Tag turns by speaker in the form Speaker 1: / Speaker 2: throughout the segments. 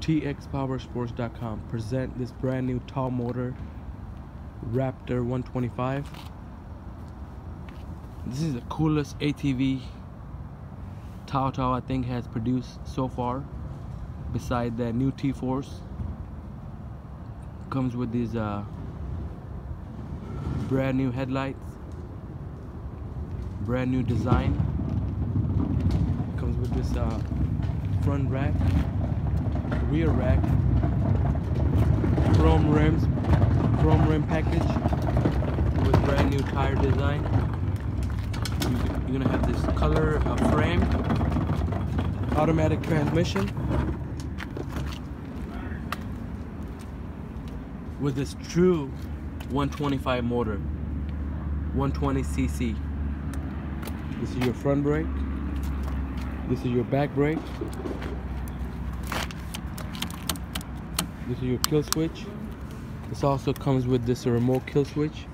Speaker 1: TXPowersports.com present this brand new Tao Motor Raptor 125. This is the coolest ATV TaoTao I think has produced so far beside the new T-Force. Comes with these uh, brand new headlights brand new design. Comes with this uh, front rack rear rack chrome rims chrome rim package with brand new tire design. You're gonna have this color uh, frame automatic transmission with this true 125 motor 120 cc this is your front brake. This is your back brake this is your kill switch. This also comes with this remote kill switch.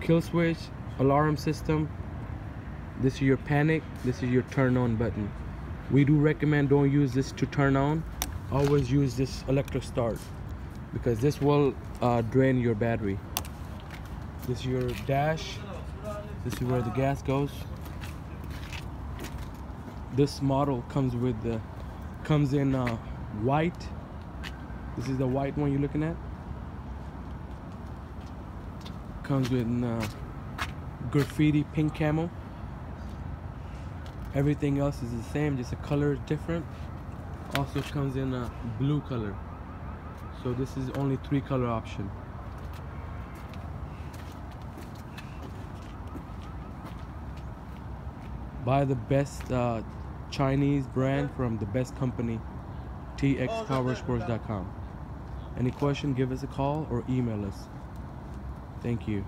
Speaker 1: Kill switch alarm system. This is your panic. This is your turn on button. We do recommend don't use this to turn on. Always use this electric start because this will uh, drain your battery. This is your dash. This is where the gas goes. This model comes with the comes in uh, white. This is the white one you're looking at. Comes with uh, graffiti pink camo everything else is the same just the color is different. Also comes in a blue color. So this is only three color option. Buy the best uh, Chinese brand from the best company txpowersports.com any question give us a call or email us. Thank you